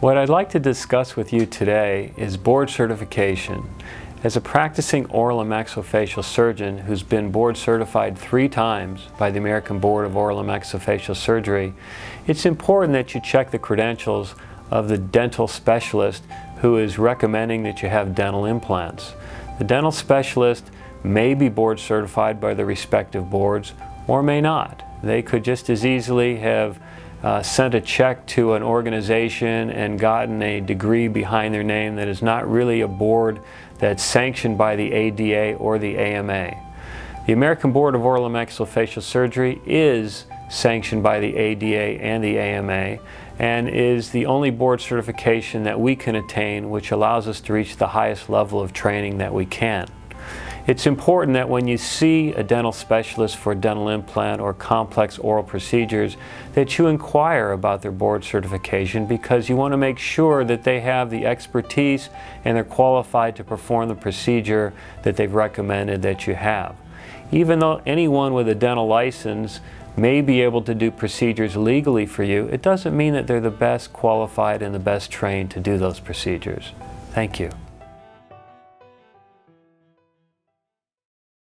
What I'd like to discuss with you today is board certification. As a practicing oral and maxillofacial surgeon who's been board certified three times by the American Board of Oral and Maxillofacial Surgery, it's important that you check the credentials of the dental specialist who is recommending that you have dental implants. The dental specialist may be board certified by the respective boards or may not. They could just as easily have uh, sent a check to an organization and gotten a degree behind their name that is not really a board that's sanctioned by the ADA or the AMA. The American Board of Oral and Maxillofacial Surgery is sanctioned by the ADA and the AMA and is the only board certification that we can attain which allows us to reach the highest level of training that we can. It's important that when you see a dental specialist for a dental implant or complex oral procedures that you inquire about their board certification because you want to make sure that they have the expertise and they're qualified to perform the procedure that they've recommended that you have. Even though anyone with a dental license may be able to do procedures legally for you, it doesn't mean that they're the best qualified and the best trained to do those procedures. Thank you.